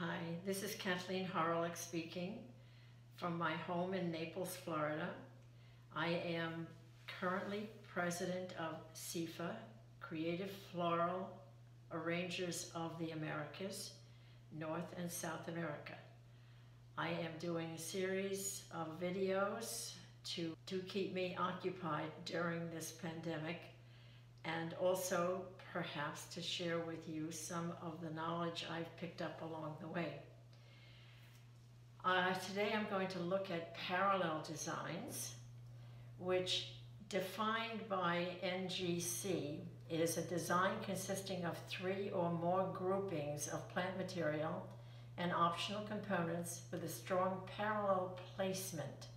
Hi, this is Kathleen Hawryluk speaking from my home in Naples, Florida. I am currently president of CFAA, Creative Floral Arrangers of the Americas, North and South America. I am doing a series of videos to, to keep me occupied during this pandemic and also perhaps to share with you some of the knowledge I've picked up along the way. Uh, today I'm going to look at parallel designs, which defined by NGC is a design consisting of three or more groupings of plant material and optional components with a strong parallel placement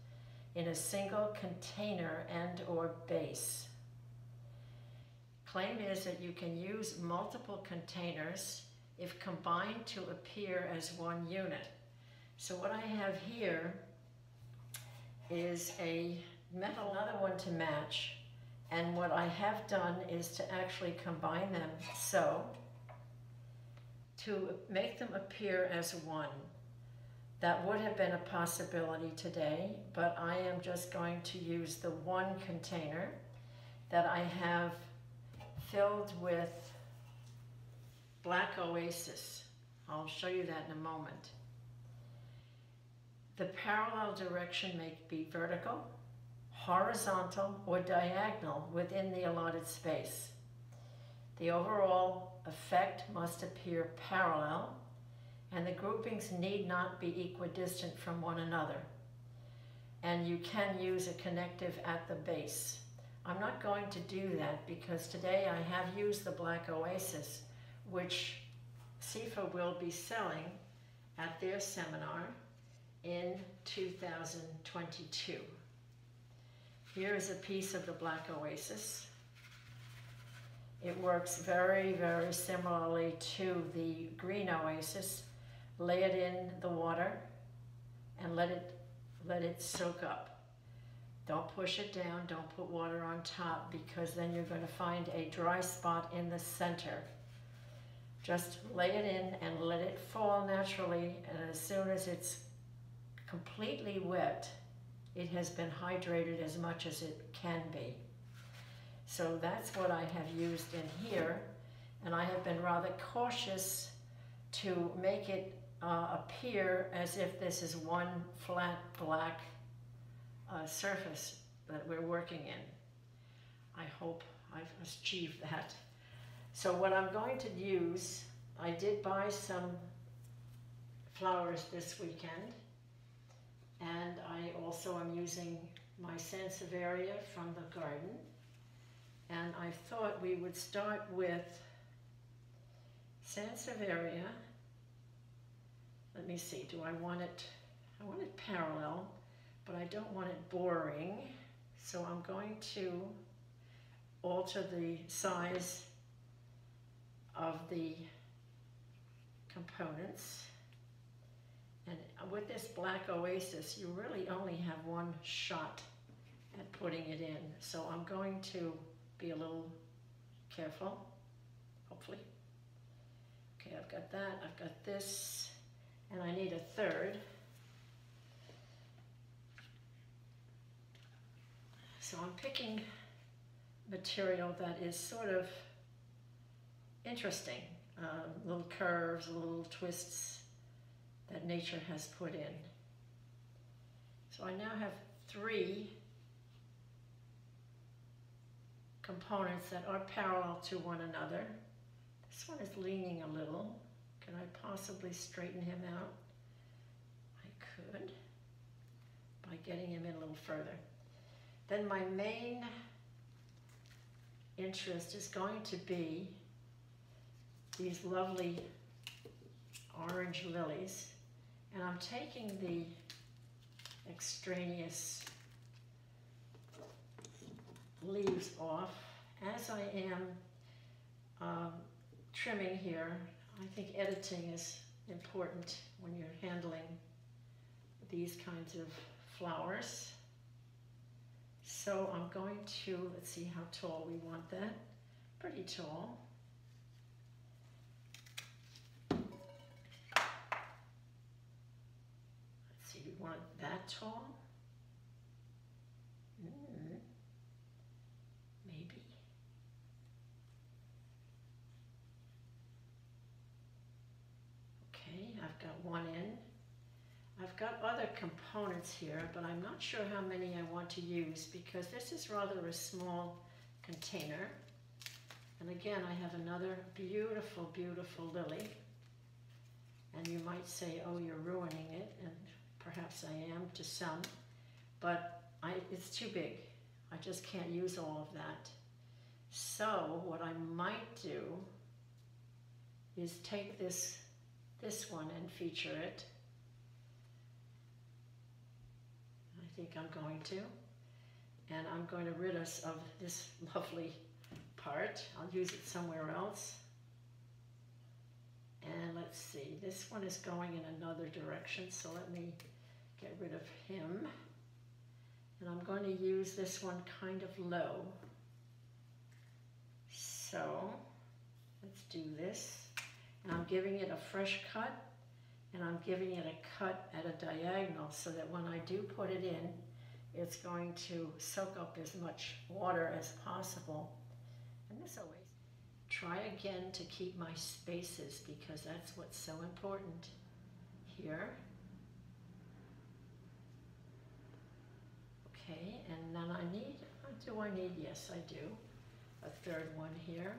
in a single container and or base. Claim is that you can use multiple containers if combined to appear as one unit. So what I have here is a metal, another one to match, and what I have done is to actually combine them so to make them appear as one. That would have been a possibility today, but I am just going to use the one container that I have filled with Black Oasis. I'll show you that in a moment. The parallel direction may be vertical, horizontal, or diagonal within the allotted space. The overall effect must appear parallel, and the groupings need not be equidistant from one another. And you can use a connective at the base. I'm not going to do that because today I have used the Black Oasis, which CFAA will be selling at their seminar in 2022. Here is a piece of the Black Oasis. It works very, very similarly to the Green Oasis. Lay it in the water and let it, let it soak up. Don't push it down, don't put water on top because then you're going to find a dry spot in the center. Just lay it in and let it fall naturally and as soon as it's completely wet, it has been hydrated as much as it can be. So that's what I have used in here and I have been rather cautious to make it uh, appear as if this is one flat black uh, surface that we're working in. I hope I've achieved that. So what I'm going to use, I did buy some flowers this weekend and I also am using my Sansevieria from the garden and I thought we would start with Sansevieria. Let me see, do I want it, I want it parallel but I don't want it boring. So I'm going to alter the size of the components. And with this Black Oasis, you really only have one shot at putting it in. So I'm going to be a little careful, hopefully. Okay, I've got that, I've got this, and I need a third. So I'm picking material that is sort of interesting, um, little curves, little twists that nature has put in. So I now have three components that are parallel to one another. This one is leaning a little. Can I possibly straighten him out? I could by getting him in a little further. Then my main interest is going to be these lovely orange lilies. And I'm taking the extraneous leaves off. As I am um, trimming here, I think editing is important when you're handling these kinds of flowers. So I'm going to, let's see how tall we want that. Pretty tall. Let's see, we want that tall? Hmm. Maybe. Okay, I've got one end. I've got other components here, but I'm not sure how many I want to use because this is rather a small container. And again, I have another beautiful, beautiful lily. And you might say, oh, you're ruining it, and perhaps I am to some, but I, it's too big. I just can't use all of that. So what I might do is take this, this one and feature it. I think I'm going to. And I'm going to rid us of this lovely part. I'll use it somewhere else. And let's see, this one is going in another direction, so let me get rid of him. And I'm going to use this one kind of low. So, let's do this. And I'm giving it a fresh cut, and I'm giving it a cut at a diagonal so that when I do put it in, it's going to soak up as much water as possible. And this always try again to keep my spaces because that's what's so important here. Okay, and then I need, do I need, yes I do, a third one here.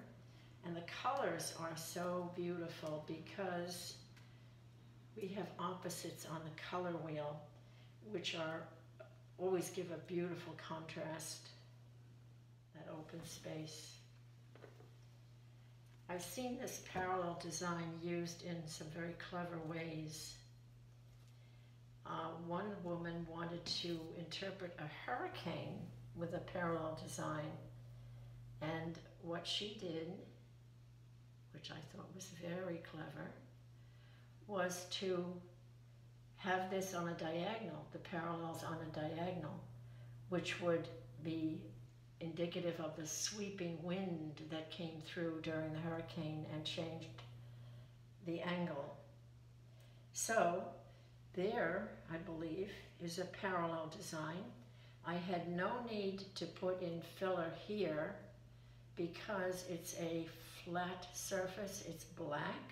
And the colors are so beautiful because we have opposites on the color wheel, which are always give a beautiful contrast, that open space. I've seen this parallel design used in some very clever ways. Uh, one woman wanted to interpret a hurricane with a parallel design, and what she did, which I thought was very clever, was to have this on a diagonal, the parallels on a diagonal, which would be indicative of the sweeping wind that came through during the hurricane and changed the angle. So there, I believe, is a parallel design. I had no need to put in filler here because it's a flat surface, it's black.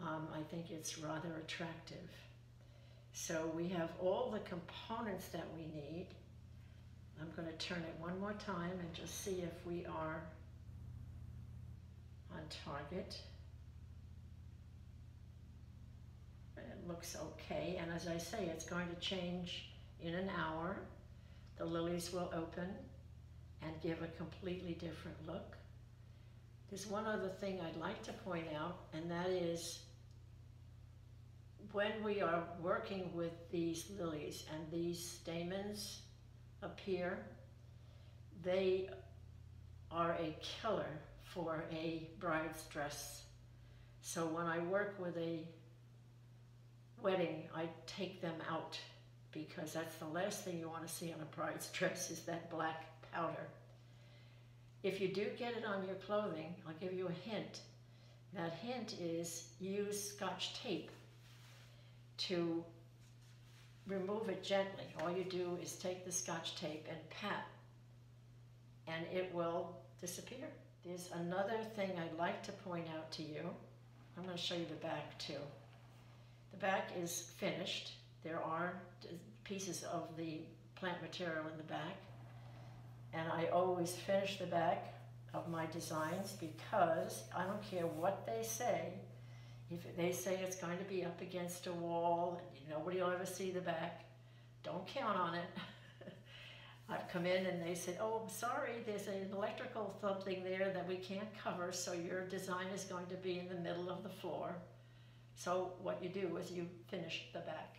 Um, I think it's rather attractive. So we have all the components that we need. I'm going to turn it one more time and just see if we are on target. It looks okay, and as I say, it's going to change in an hour. The lilies will open and give a completely different look. There's one other thing I'd like to point out, and that is when we are working with these lilies and these stamens appear, they are a killer for a bride's dress. So when I work with a wedding, I take them out because that's the last thing you want to see on a bride's dress is that black powder. If you do get it on your clothing, I'll give you a hint. That hint is use scotch tape to remove it gently. All you do is take the scotch tape and pat, and it will disappear. There's another thing I'd like to point out to you. I'm going to show you the back too. The back is finished. There are pieces of the plant material in the back. And I always finish the back of my designs because I don't care what they say, if they say it's going to be up against a wall, and nobody will ever see the back, don't count on it. I've come in and they said, oh, sorry, there's an electrical something there that we can't cover, so your design is going to be in the middle of the floor. So what you do is you finish the back.